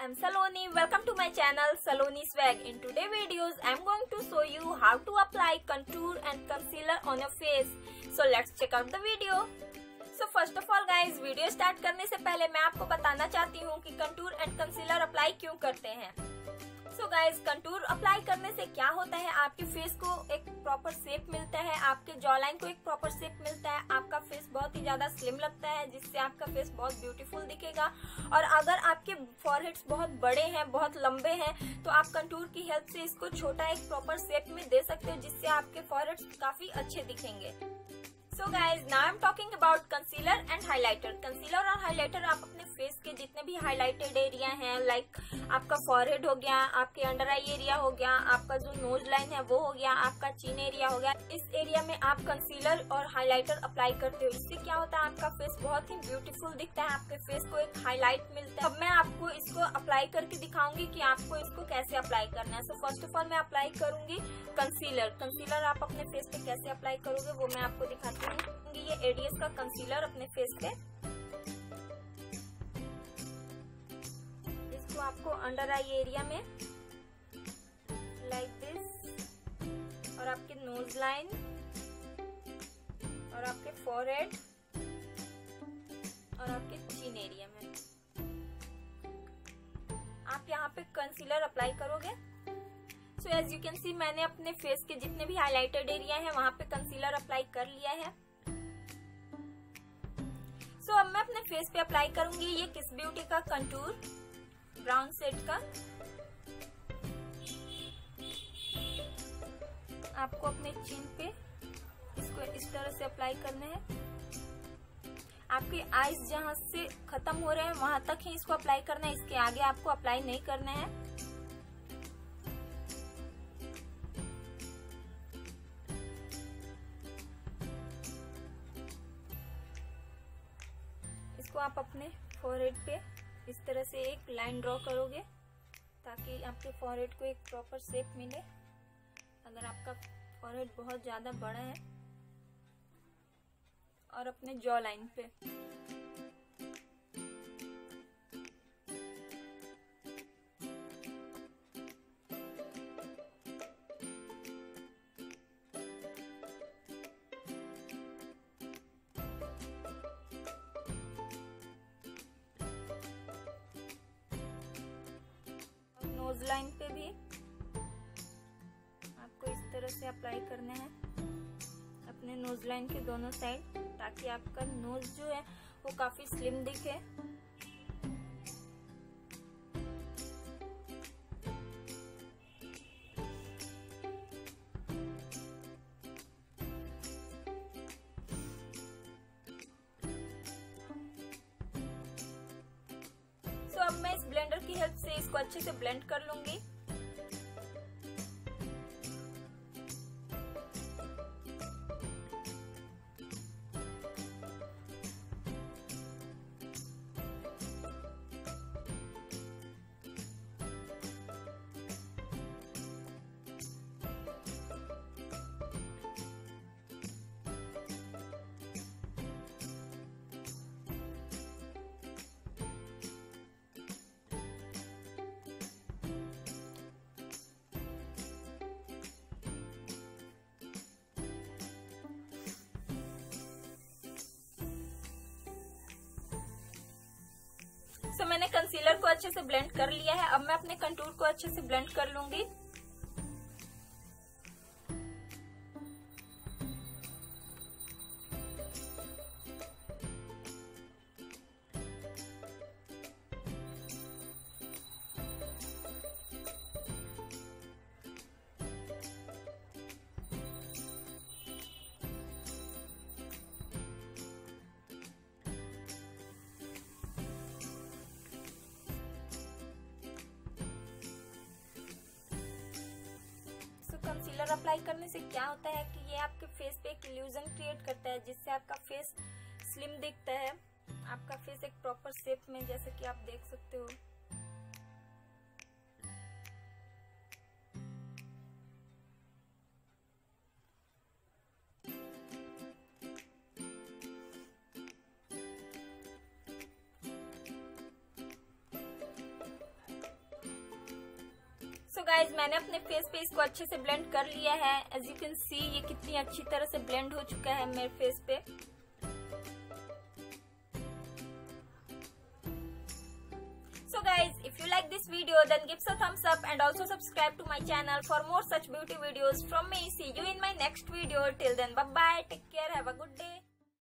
I'm Saloni. Welcome to my channel Saloni Swag. In today videos, I'm going to show you how to apply contour and concealer on your face. So let's check out the video. So first of all guys, video start करने से पहले मैं आपको बताना चाहती हूँ कि contour and concealer apply क्यों करते हैं सो गाइज़ कंटूर अप्लाई करने से क्या होता है आपके फेस को एक प्रॉपर शेप मिलता है आपके जॉलाइन को एक प्रॉपर शेप मिलता है आपका फेस बहुत ही ज़्यादा स्लिम लगता है जिससे आपका फेस बहुत ब्यूटीफुल दिखेगा और अगर आपके फॉरहेड्स बहुत बड़े हैं, बहुत लंबे हैं तो आप कंटूर की हेल्प से इसको छोटा एक प्रॉपर सेट में दे सकते हो, जिससे आपके फॉरेट काफ़ी अच्छे दिखेंगे। So guys now I am talking about concealer and highlighter concealer और हाइलाइटर आप अपने फेस के जितने भी हाइलाइटेड एरिया हैं लाइक आपका फॉरहेड हो गया, आपके अंडर आई एरिया हो गया, आपका जो नोज़ लाइन है वो हो गया, आपका चीन एरिया हो गया, इस एरिया में आप कंसीलर और हाइलाइटर अप्लाई करते हो। इससे क्या होता है, आपका फेस बहुत ही ब्यूटीफुल दिखता है, आपके फेस को एक हाईलाइट मिलता है। अब मैं आपको इसको अप्लाई करके दिखाऊँगी कि आपको इसको कैसे अप्लाई करना है। सो फ़र्स्ट ऑफ़ ऑल मैं अप्लाई करूँगी कंसीलर कंसीलर आप अपने फेस पे कैसे अप्लाई करोगे, वो मैं आपको दिखाती हूँ। ये एडीएस का कंसीलर अपने फेस पे। इसको आपको अंडर आई एरिया में लाइक दिस और आपके नोज़ लाइन और आपके फोरहेड और आपके चीन एरिया में। आप यहाँ पे कंसीलर अप्लाई करोगे। So as you can see मैंने अपने फेस के जितने भी हाईलाइटेड एरिया है, वहाँ पे कंसीलर अप्लाई कर लिया है। फेस पे अप्लाई करूँगी। ये किस ब्यूटी का? कंटूर। ब्राउन सेट का। आपको अपने चिन पे इसको इस तरह से अप्लाई करना है। आपके आईज जहाँ से खत्म हो रहे हैं, वहाँ तक ही इसको अप्लाई करना है। इसके आगे आपको अप्लाई नहीं करना है। इसको आप अपने फॉरहेड पे इस तरह से एक लाइन ड्रॉ करोगे, ताकि आपके फॉरहेड को एक प्रॉपर शेप मिले। अगर आपका फॉरहेड बहुत ज़्यादा बड़ा है, और अपने जॉ लाइन पे। नोज़ लाइन पे भी आपको इस तरह से अप्लाई करना है। अपने नोज़ लाइन के दोनों साइड ताकि आपका नोज़ जो है, वो काफ़ी स्लिम दिखे। इसको अच्छे से ब्लेंड कर लूँगी। कंसीलर को अच्छे से ब्लेंड कर लिया है। अब मैं अपने कंटूर को अच्छे से ब्लेंड कर लूँगी। कंसीलर अप्लाई करने से क्या होता है कि ये आपके फेस पे एक इल्यूजन क्रिएट करता है, जिससे आपका फेस स्लिम दिखता है। आपका फेस एक प्रॉपर शेप में, जैसे कि आप देख सकते हो। सो गाइज़ मैंने अपने फेस पे इसको अच्छे से ब्लेंड कर लिया है एज यू कैन सी ये कितनी अच्छी तरह से ब्लेंड हो चुका है मेरे फेस पे So guys, if you like this video then give a thumbs up and also subscribe to my channel for more such beauty videos from me. See you in my next video. Till then bye bye. Take care. Have a good day.